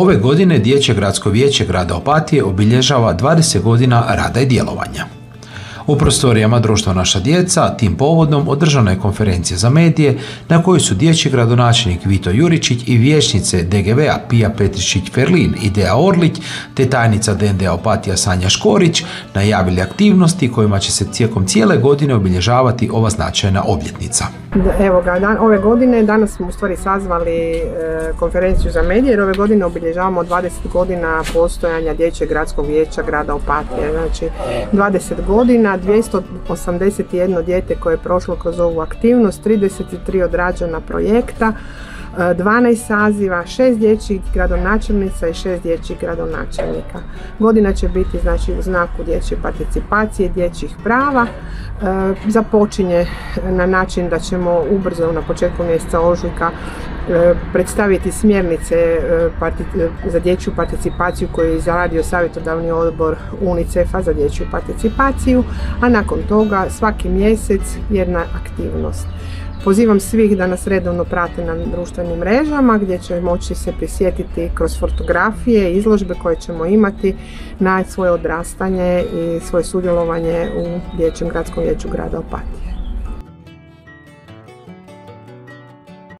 Ove godine Dječje gradsko vijeće grada Opatije obilježava 20 godina rada i djelovanja. U prostorijama društva Naša djeca tim povodom održana je konferencija za medije na kojoj su dječji gradonačelnik Vito Juričić i vijećnice DGV-a Pija Petrišić-Ferlin i Dea Orlić te tajnica DND Opatija Sanja Škorić najavili aktivnosti kojima će se tijekom cijele godine obilježavati ova značajna obljetnica. Evo ga, dan, ove godine, danas smo u stvari sazvali e, konferenciju za medije jer ove godine obilježavamo 20 godina postojanja Dječjeg gradskog vijeća grada Opatije. Znači 20 godina, 281 dijete koje je prošlo kroz ovu aktivnost, 33 odrađena projekta, 12 saziva, 6 dječjih gradonačelnica i 6 dječjih gradonačelnika. Godina će biti znači u znaku dječje participacije, dječjih prava. E, započinje na način da ćemo ubrzo na početku mjeseca ožujka e, predstaviti smjernice e, za dječju participaciju koju je izradio savjetodavni odbor UNICEF-a za dječju participaciju, a nakon toga svaki mjesec jedna aktivnost. Pozivam svih da nas redovno prate na društvenim mrežama gdje će moći se prisjetiti kroz fotografije, izložbe koje ćemo imati na svoje odrastanje i svoje sudjelovanje u Dječjem gradskom vijeću grada Opatije.